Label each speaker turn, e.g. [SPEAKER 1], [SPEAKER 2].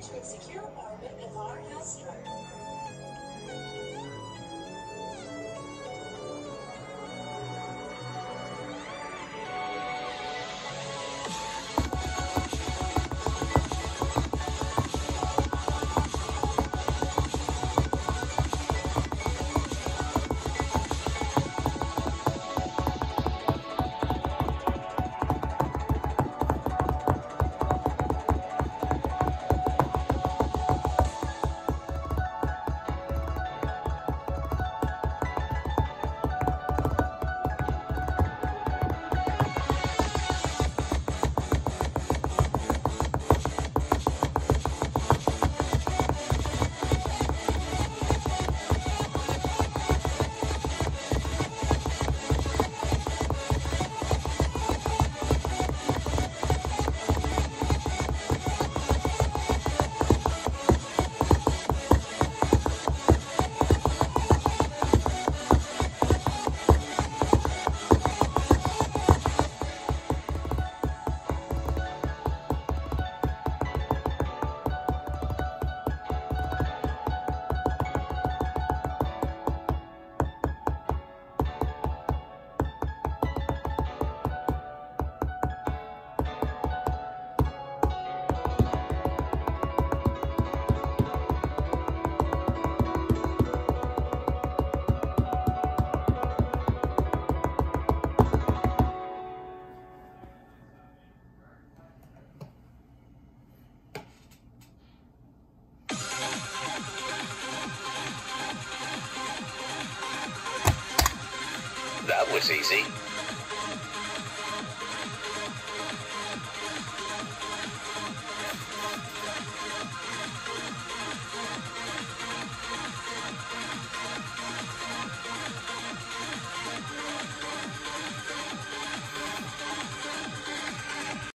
[SPEAKER 1] entering secure orbit of our asteroid.
[SPEAKER 2] was easy.